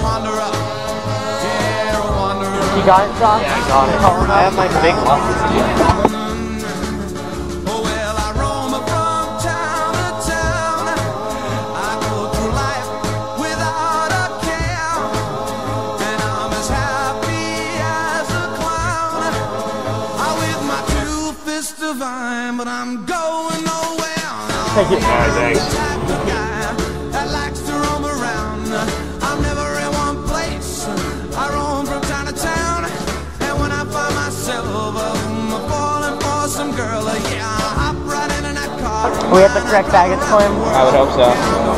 wanderer. Yeah, a wanderer. You got it, Josh? Yeah, I got it. Oh, I have my big glasses fists divine, but I'm going nowhere. Thank. I'm the type of guy that likes to roam around. I'm never in one place. I roam from town to town, and when I find myself um, falling for some girl, uh, yeah, I hop right in in that car. We have the correct baggage for him? I would hope so.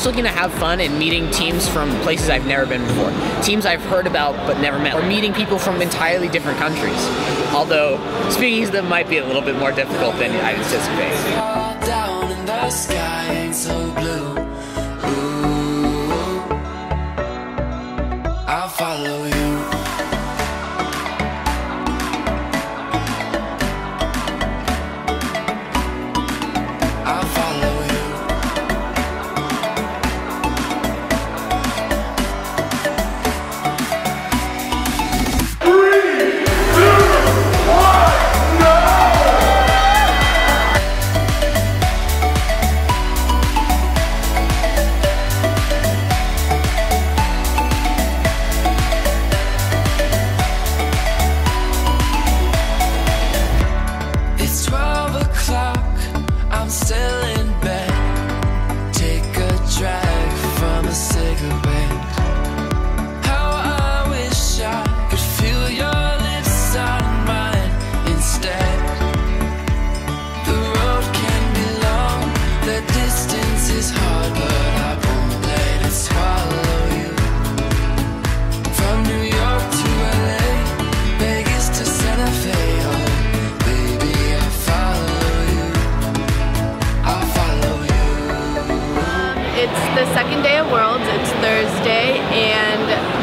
Just looking to have fun and meeting teams from places I've never been before. Teams I've heard about but never met. Or meeting people from entirely different countries. Although speaking to them might be a little bit more difficult than I anticipate.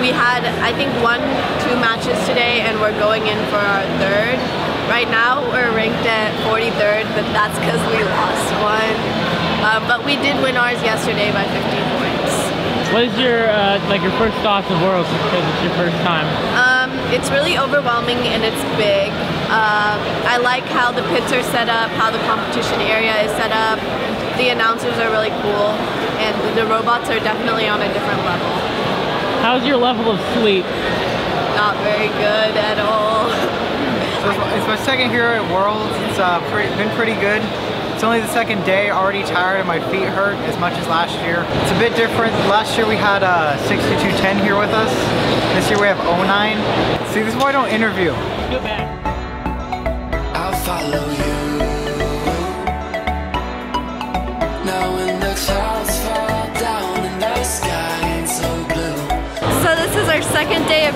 We had, I think, one, two matches today, and we're going in for our third. Right now, we're ranked at 43rd, but that's because we lost one. Um, but we did win ours yesterday by 15 points. What is your uh, like your first thoughts of Worlds because it's your first time? Um, it's really overwhelming and it's big. Um, I like how the pits are set up, how the competition area is set up. The announcers are really cool, and the robots are definitely on a different level. How's your level of sleep? Not very good at all. So it's my, second here at Worlds. It's uh, pretty, been pretty good. It's only the second day, already tired and my feet hurt as much as last year. It's a bit different. Last year we had uh, 6210 here with us. This year we have 09. See, this is why I don't interview. Good man. I'll follow you.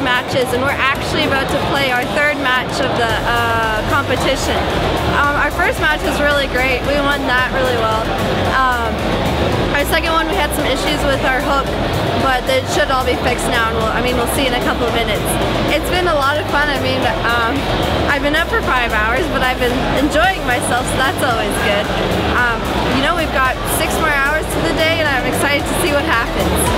Matches, and we're actually about to play our third match of the uh, competition. Um, our first match was really great. We won that really well. Um, our second one, we had some issues with our hook, but it should all be fixed now. And we'll, I mean, we'll see in a couple of minutes. It's been a lot of fun. I mean, um, I've been up for five hours, but I've been enjoying myself, so that's always good. Um, you know, we've got six more hours to the day, and I'm excited to see what happens.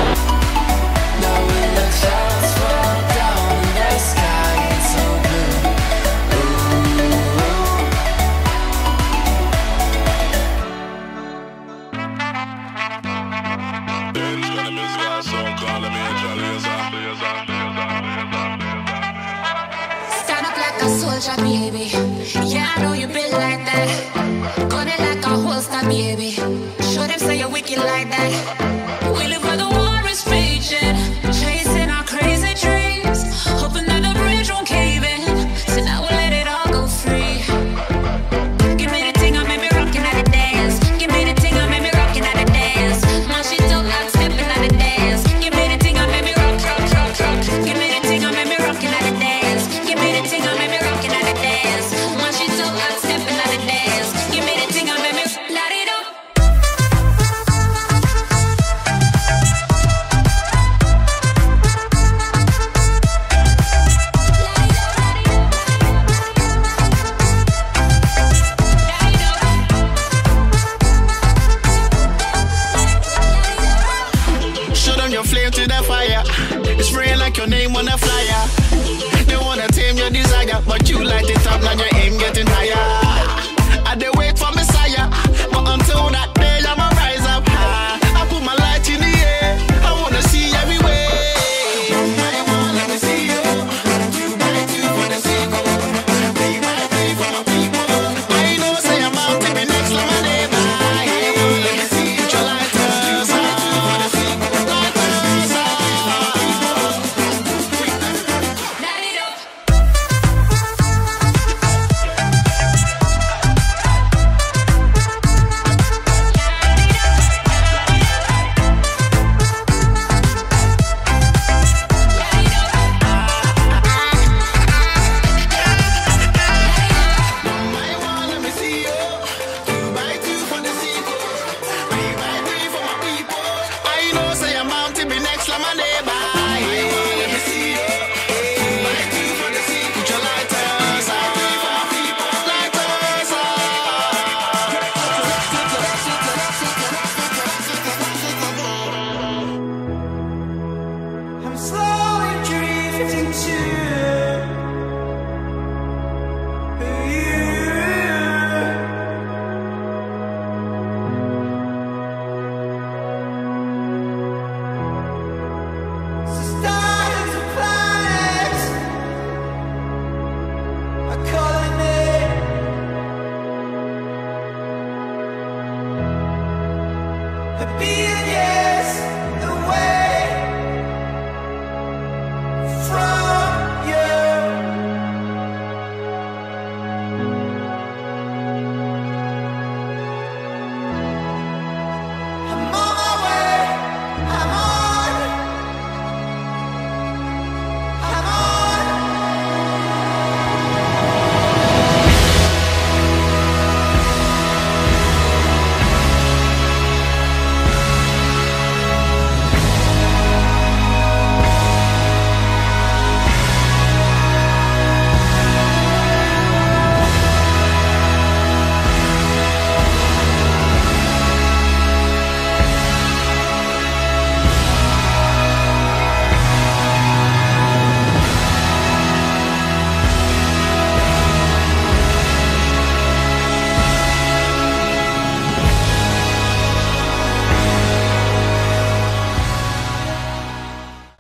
whole shot, baby. Yeah, I know you been like that. Gun it like a holster, baby. Show them say you're wicked like that.